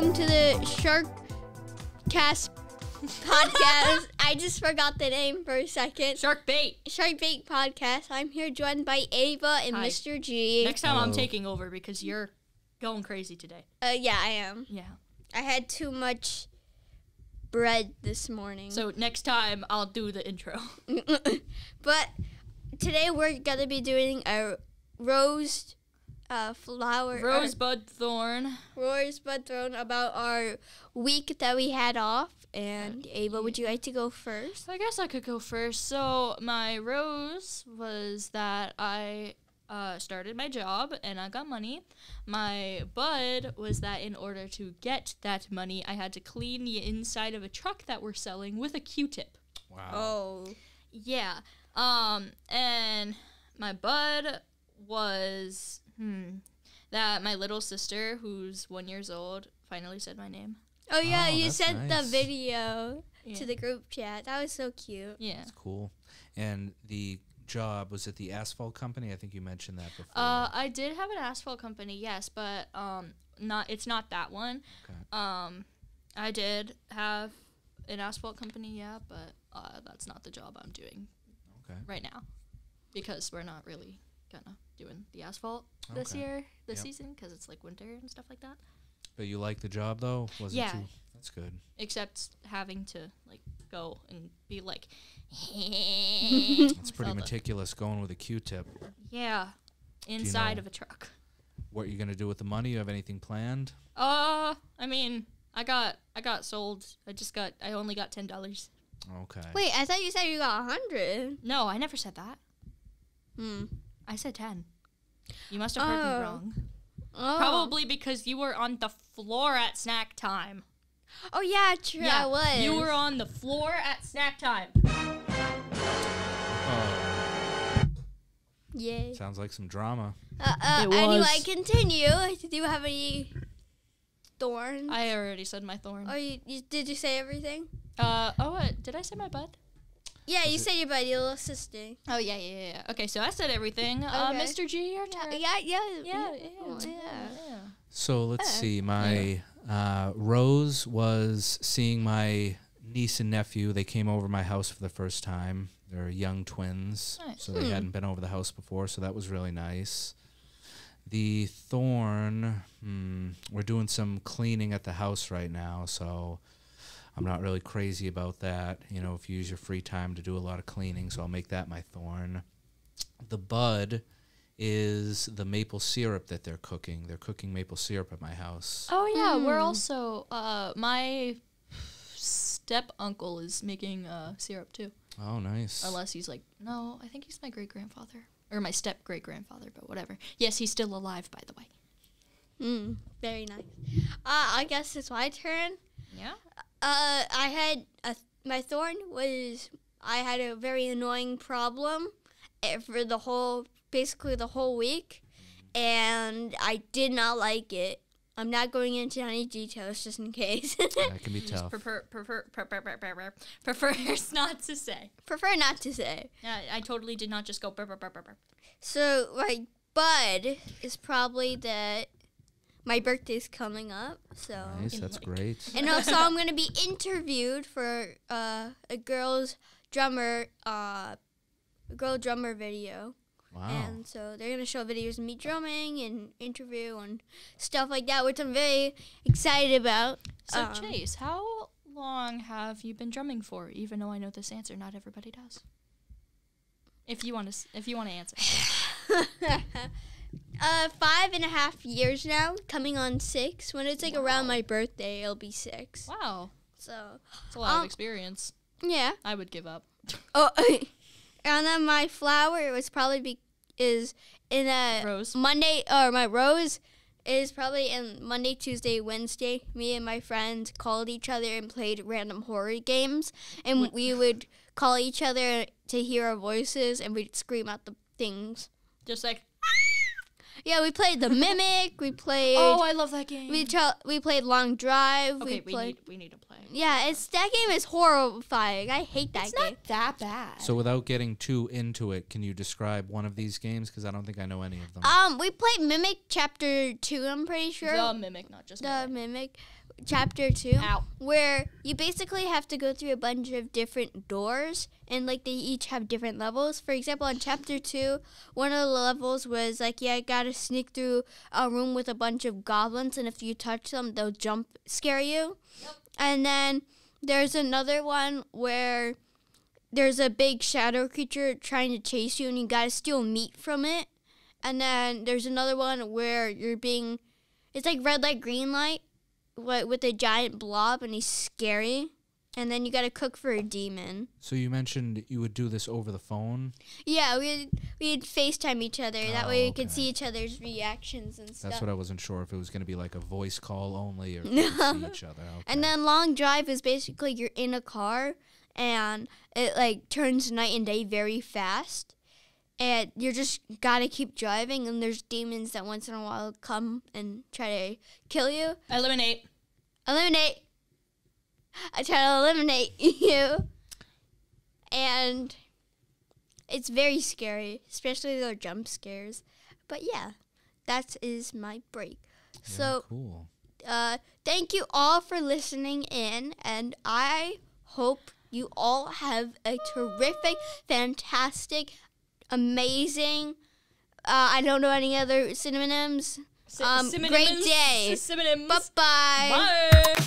welcome to the Shark Cast podcast. I just forgot the name for a second. Shark bait. Shark Bait podcast. I'm here joined by Ava and Hi. Mr. G. Next time I'm taking over because you're going crazy today. Uh, yeah, I am. Yeah. I had too much bread this morning. So next time I'll do the intro. but today we're gonna be doing a rose uh, flower Rosebud thorn. rosebud thorn about our week that we had off. And Ava, would you like to go first? I guess I could go first. So my rose was that I uh, started my job and I got money. My bud was that in order to get that money, I had to clean the inside of a truck that we're selling with a Q-tip. Wow. Oh, Yeah. Um, and my bud was hmm, that my little sister, who's one years old, finally said my name. oh yeah, Oh, you that's sent the video Yeah. to the group chat. That was so cute. Yeah. That's cool. And the job was at the asphalt company. I think you mentioned that before. Uh, I did have an asphalt company, yes, but um, not it's not that one. Okay. Um, I did have an asphalt company, yeah, but uh, that's not the job I'm doing okay. right now because we're not really gonna doing the asphalt this year, this Yep. season, because it's like winter and stuff like that. But you like the job though? Was Yeah. it too? That's good. except having to like go and be like It's pretty meticulous going with a Q-tip. yeah inside know- of a truck What are you gonna do with the money? You have anything planned? uh i mean i got i got sold i just got i only got ten dollars Okay. Wait, I thought you said you got a hundred. no i never said that Hmm. I said ten you must have heard Oh. me wrong Oh. probably because you were on the floor at snack time Oh yeah, true. I was. you were on the floor at snack time Oh, Yeah. sounds like some drama. Uh, uh, It anyway, was. continue. Do you have any thorns? i already said my thorn oh, you, you did you say everything? uh oh what did i say my bud Yeah, you Is it- said your buddy, your little sister. Oh yeah, yeah, yeah, yeah. Okay, so I said everything. Uh, Mr. G, your Yeah, turn. yeah, yeah, yeah, yeah, yeah. yeah. So let's Uh, see. My uh, Rose was seeing my niece and nephew. They came over my house for the first time. They're young twins, Nice. so they Hmm. hadn't been over the house before. So that was really nice. The thorn. Hmm, we're doing some cleaning at the house right now, so I'm not really crazy about that. You know, if you use your free time to do a lot of cleaning, so I'll make that my thorn. The bud is the maple syrup that they're cooking. They're cooking maple syrup at my house. Oh yeah, we're Mm. also uh my step uncle is making uh syrup too. Oh, nice. Unless he's like, no, I think he's my great grandfather or my step great grandfather, but whatever. Yes, he's still alive, by the way. Mm, very nice. Uh, I guess it's my turn. Yeah. Uh, I had a my thorn was I had a very annoying problem for the whole basically the whole week, and I did not like it. I'm not going into any details just in case. that can be tough. prefer prefer prefer prefer prefers not to say. Prefer not to say. Yeah, I totally did not just go. So like bud is probably that my birthday's coming up. So Nice. That's like- great. and also I'm gonna be interviewed for uh, a girls drummer uh, girl drummer video. Wow. And so they're gonna show videos of me drumming and interview and stuff like that, which I'm very excited about. So Um, Chase, how long have you been drumming for? Even though I know this answer, not everybody does. If you want to, if you want to answer, uh, five and a half years now, coming on six. When it's like around my birthday, it'll be six. wow, So it's a lot Um, of experience. yeah. I would give up. Oh, and then my flower was probably be is in a Rose. Monday or my rose is probably in Monday, Tuesday, Wednesday. Me and my friends called each other and played random horror games, and What- we would call each other to hear our voices, and we'd scream out the things. Just like, Yeah, we played the mimic. We played. oh, I love that game. we tra- we played long drive. okay, we we played. need we need to play. yeah, it's that game is horrifying. I hate that It's game. not that bad. So without getting too into it, can you describe one of these games? Because I don't think I know any of them. Um, we played Mimic Chapter Two. I'm pretty sure the mimic, not just the mimic. mimic. chapter two, Ow. where you basically have to go through a bunch of different doors, and like they each have different levels. For example, on chapter two, one of the levels was like, yeah, I gotta sneak through a room with a bunch of goblins, and if you touch them, they'll jump scare you. Yep. And then there's another one where there's a big shadow creature trying to chase you, and you gotta steal meat from it. And then there's another one where you're being, it's like red light, green light, wi- with a giant blob, and he's scary. And then you gotta cook for a demon. So you mentioned you would do this over the phone. Yeah, we'd we'd FaceTime each other. That Oh, way we could see each other's reactions and stuff. That's what I wasn't sure if it was going to be like a voice call only or No. see each other. Okay. And then long drive is basically you're in a car and it like turns night and day very fast. And you're just gotta keep driving and there's demons that once in a while come and try to kill you. Eliminate. Eliminate I try to eliminate you. And it's very scary, especially the jump scares. But yeah, that is my break. Yeah, So cool. uh, thank you all for listening in, and I hope you all have a terrific, fantastic, amazing. Uh, I don't know any other synonyms. Sy- Um, great synonyms- day. Synonyms. Bye bye. Bye.